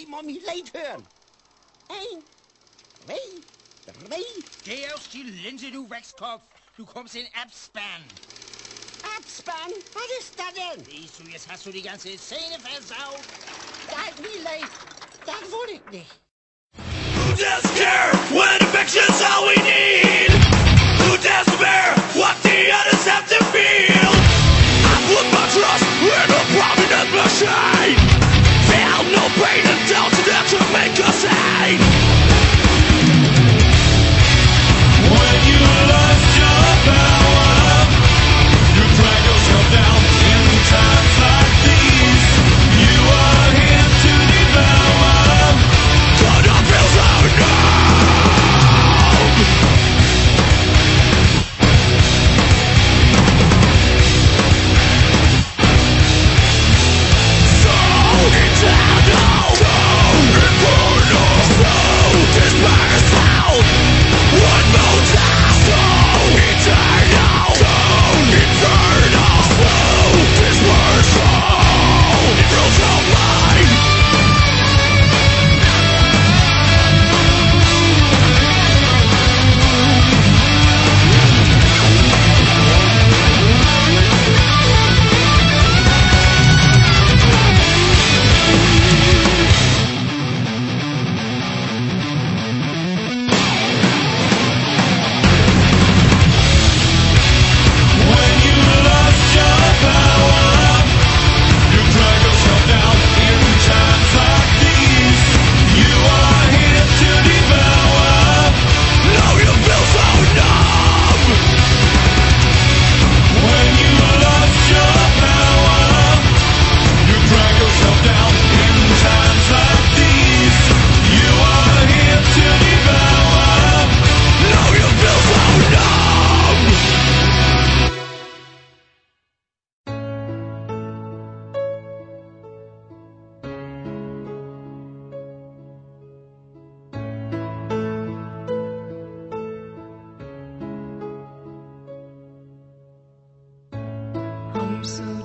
Sie Mommy leid hören. Ein, zwei, drei. Geh aus die Linse, du Wechskopf. Du kommst in Abspan. Abspann? Was ist das denn? Siehst du, jetzt hast du die ganze Szene versaut. Das nie leid. Das wollte ich nicht. Who does care when affection's all we need? Who dares to bear what the others have to feel? Machine. Feel no pain and doubt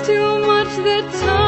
too much that time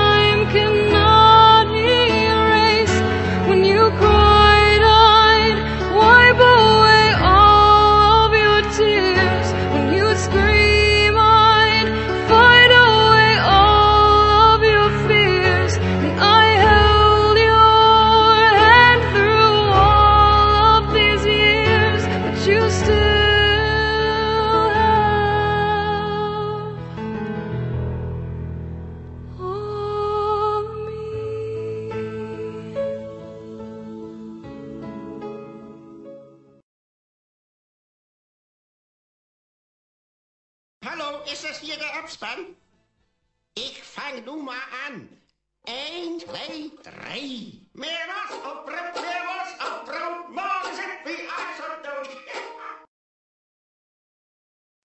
ist das hier der Abspann? Ich fang nun mal an. Eins, zwei, drei. Mehr was op mehr was op. Morgen sind wir also da.